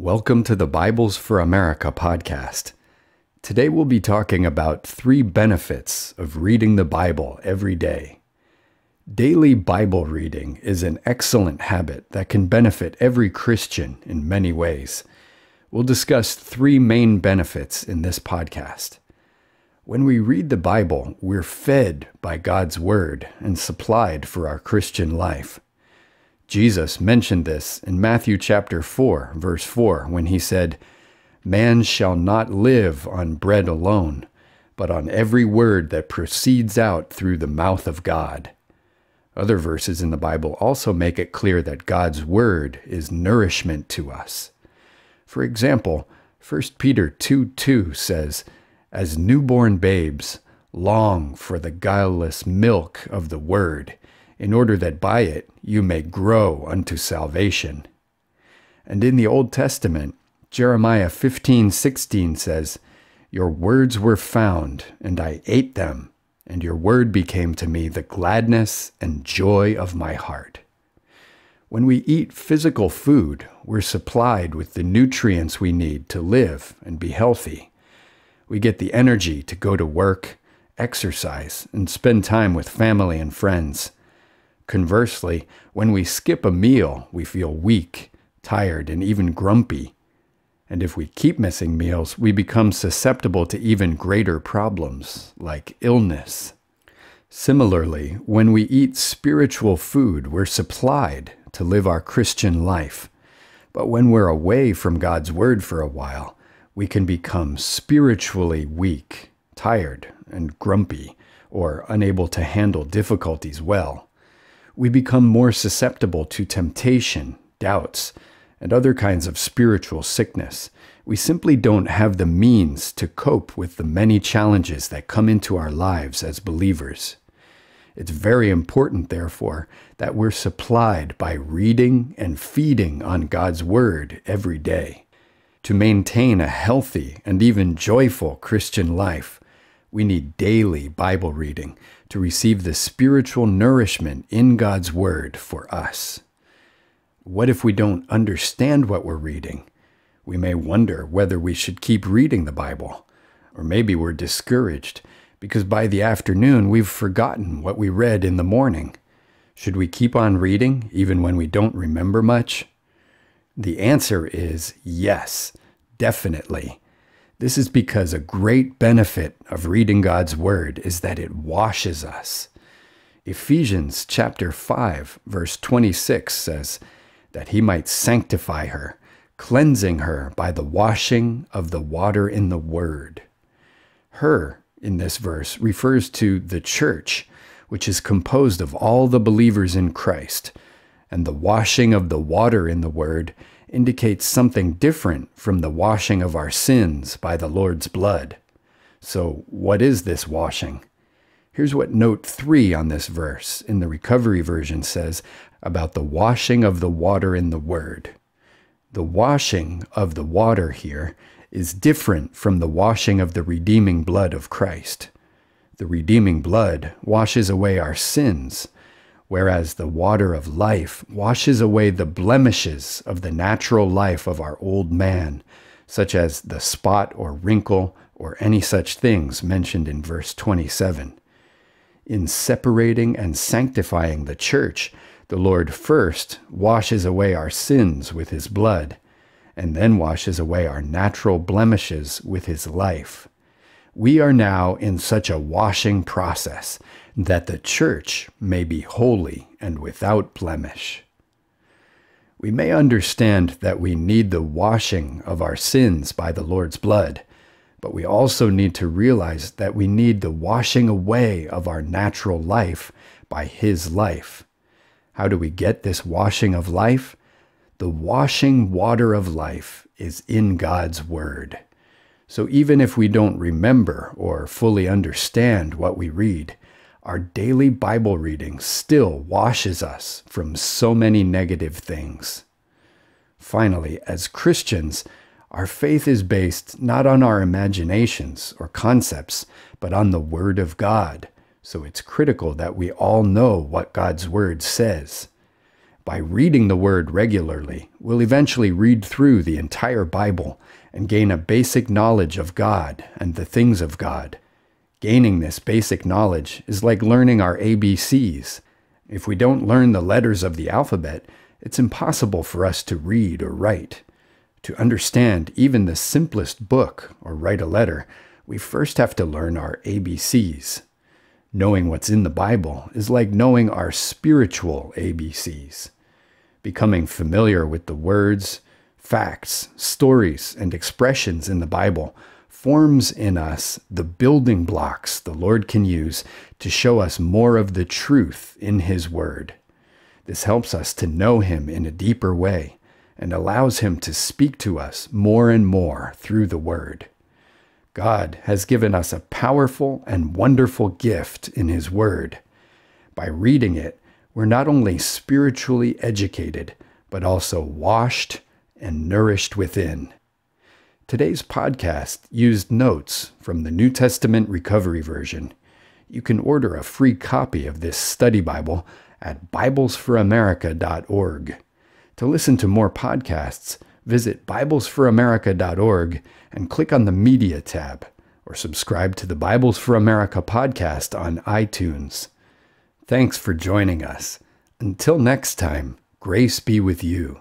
Welcome to the Bibles for America podcast. Today we'll be talking about three benefits of reading the Bible every day. Daily Bible reading is an excellent habit that can benefit every Christian in many ways. We'll discuss three main benefits in this podcast. When we read the Bible, we're fed by God's Word and supplied for our Christian life. Jesus mentioned this in Matthew chapter 4, verse 4, when he said, Man shall not live on bread alone, but on every word that proceeds out through the mouth of God. Other verses in the Bible also make it clear that God's word is nourishment to us. For example, 1 Peter 2 2 says, As newborn babes, long for the guileless milk of the word in order that by it you may grow unto salvation. And in the Old Testament, Jeremiah 15:16 says, Your words were found, and I ate them, and your word became to me the gladness and joy of my heart. When we eat physical food, we're supplied with the nutrients we need to live and be healthy. We get the energy to go to work, exercise, and spend time with family and friends. Conversely, when we skip a meal, we feel weak, tired, and even grumpy. And if we keep missing meals, we become susceptible to even greater problems, like illness. Similarly, when we eat spiritual food, we're supplied to live our Christian life. But when we're away from God's Word for a while, we can become spiritually weak, tired, and grumpy, or unable to handle difficulties well we become more susceptible to temptation, doubts, and other kinds of spiritual sickness. We simply don't have the means to cope with the many challenges that come into our lives as believers. It's very important, therefore, that we're supplied by reading and feeding on God's Word every day. To maintain a healthy and even joyful Christian life, we need daily Bible reading to receive the spiritual nourishment in God's Word for us. What if we don't understand what we're reading? We may wonder whether we should keep reading the Bible. Or maybe we're discouraged because by the afternoon we've forgotten what we read in the morning. Should we keep on reading even when we don't remember much? The answer is yes, definitely. This is because a great benefit of reading God's Word is that it washes us. Ephesians chapter 5 verse 26 says that he might sanctify her, cleansing her by the washing of the water in the Word. Her, in this verse, refers to the church, which is composed of all the believers in Christ, and the washing of the water in the Word indicates something different from the washing of our sins by the Lord's blood. So, what is this washing? Here's what note 3 on this verse in the Recovery Version says about the washing of the water in the Word. The washing of the water here is different from the washing of the redeeming blood of Christ. The redeeming blood washes away our sins whereas the water of life washes away the blemishes of the natural life of our old man, such as the spot or wrinkle or any such things mentioned in verse 27. In separating and sanctifying the church, the Lord first washes away our sins with his blood, and then washes away our natural blemishes with his life. We are now in such a washing process that the church may be holy and without blemish. We may understand that we need the washing of our sins by the Lord's blood, but we also need to realize that we need the washing away of our natural life by His life. How do we get this washing of life? The washing water of life is in God's Word. So even if we don't remember or fully understand what we read, our daily Bible reading still washes us from so many negative things. Finally, as Christians, our faith is based not on our imaginations or concepts, but on the Word of God. So it's critical that we all know what God's Word says. By reading the Word regularly, we'll eventually read through the entire Bible and gain a basic knowledge of God and the things of God. Gaining this basic knowledge is like learning our ABCs. If we don't learn the letters of the alphabet, it's impossible for us to read or write. To understand even the simplest book or write a letter, we first have to learn our ABCs. Knowing what's in the Bible is like knowing our spiritual ABCs. Becoming familiar with the words, facts, stories, and expressions in the Bible forms in us the building blocks the Lord can use to show us more of the truth in His Word. This helps us to know Him in a deeper way and allows Him to speak to us more and more through the Word. God has given us a powerful and wonderful gift in His Word. By reading it, we're not only spiritually educated, but also washed and nourished within. Today's podcast used notes from the New Testament Recovery Version. You can order a free copy of this study Bible at BiblesForAmerica.org. To listen to more podcasts, visit BiblesForAmerica.org and click on the Media tab, or subscribe to the Bibles for America podcast on iTunes. Thanks for joining us. Until next time, grace be with you.